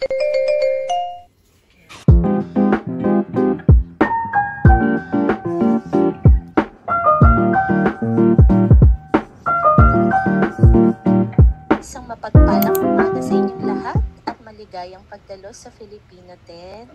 Isang mapagpalang umaga sa inyong lahat at maligayang pagdalo sa Filipino 10.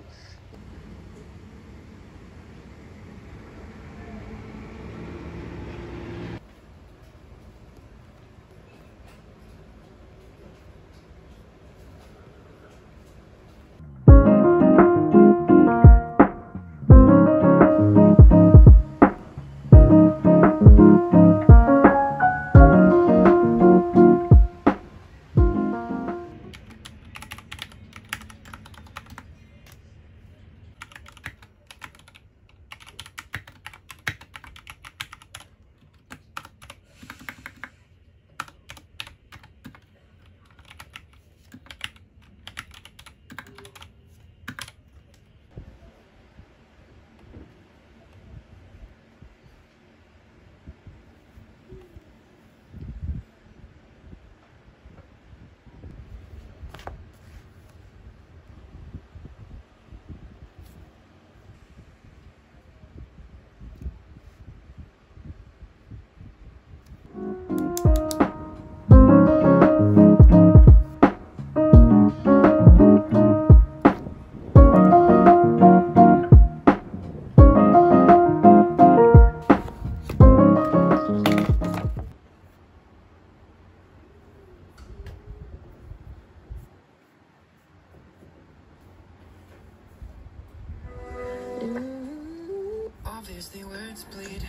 Let's bleed.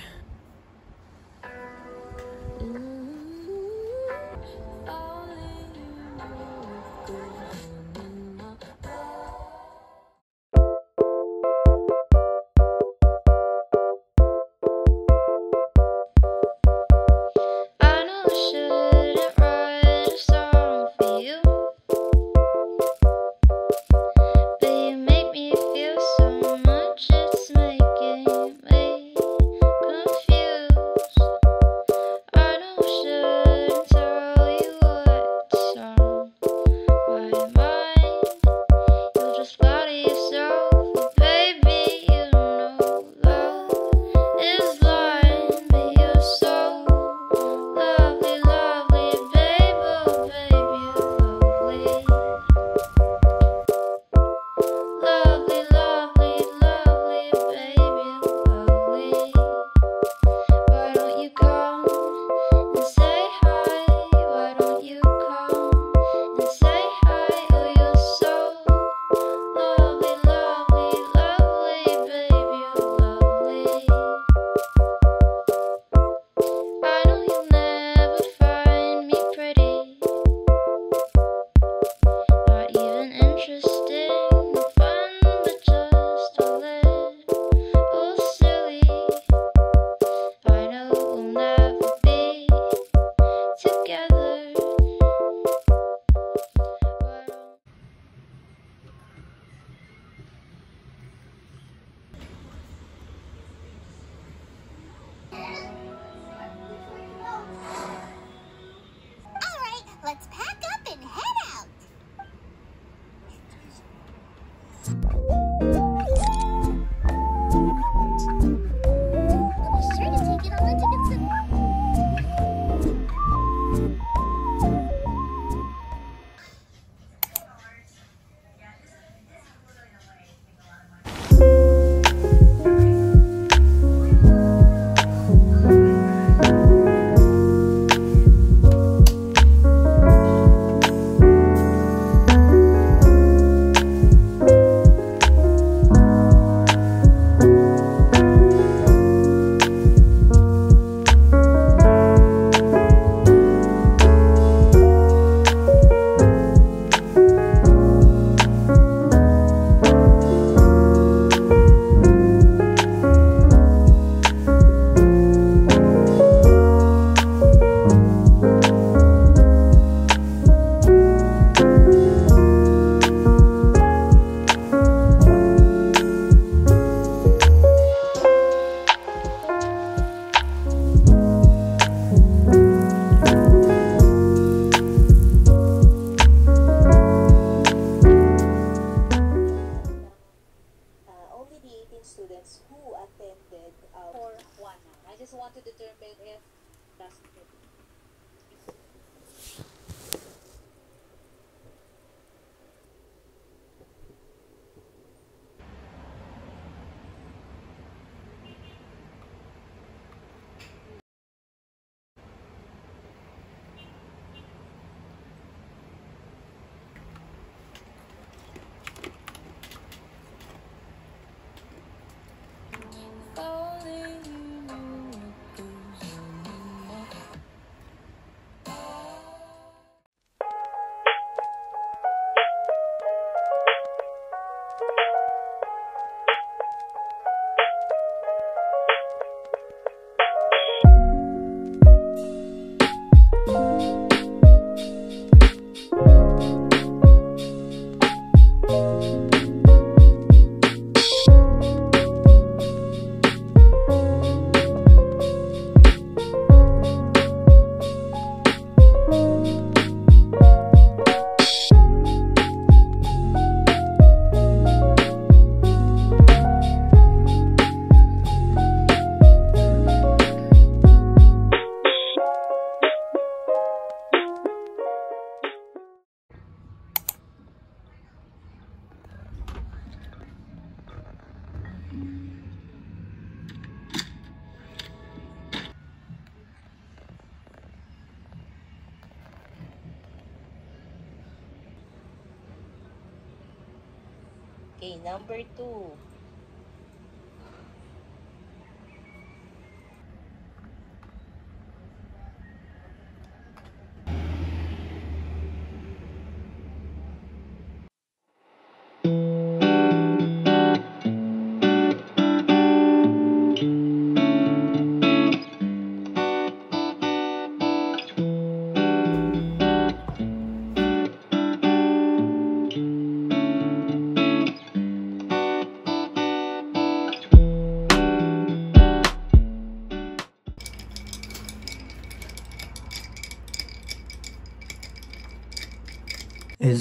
Okay, number two.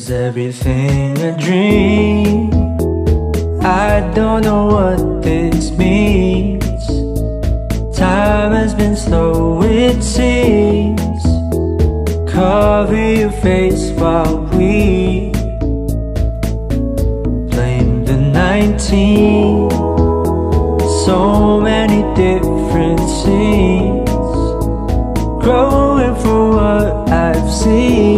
Is everything a dream? I don't know what this means. Time has been slow, it seems. Cover your face while we blame the 19. So many different scenes. Growing from what I've seen.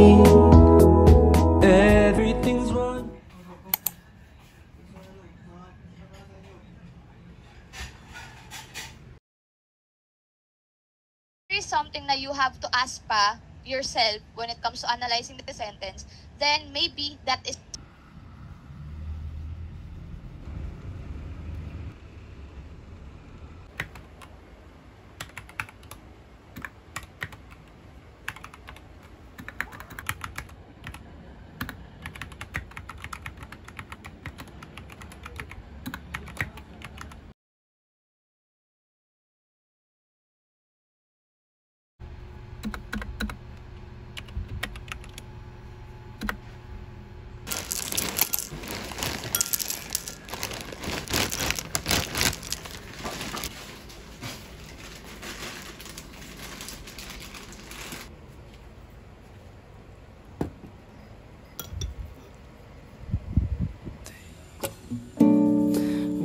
Something that you have to ask pa yourself when it comes to analyzing the sentence, then maybe that is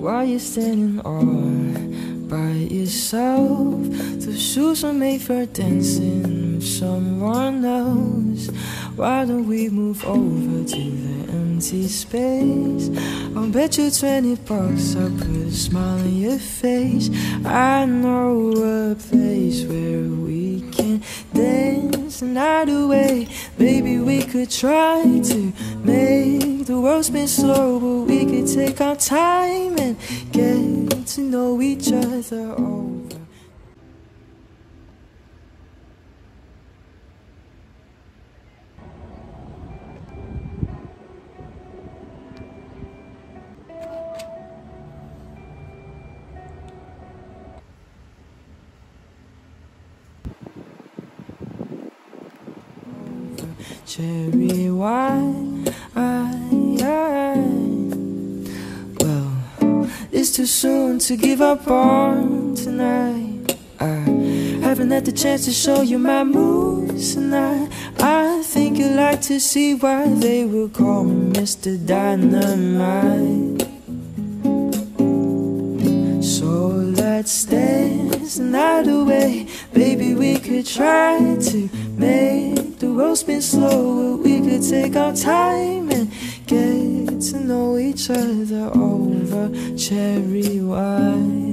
While you're standing all by yourself, the shoes are made for dancing with someone else. Why don't we move over to the empty space? I'll bet you 20 bucks I'll put a smile on your face. I know a place dance the night away. Maybe we could try to make the world spin slow, but we could take our time and get to know each other over. Cherry wine. I, I, well, it's too soon to give up on tonight. I haven't had the chance to show you my moves tonight. I think you'd like to see why they will call me Mr. Dynamite. So let's dance the night away. Baby, we could try to make the world spin slower. We could take our time and get to know each other over cherry wine.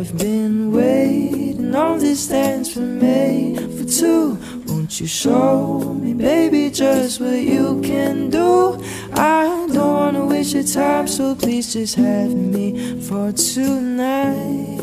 I've been waiting on this dance for me for two. Won't you show me, baby, just what you can do? Your time, so please just have me for tonight.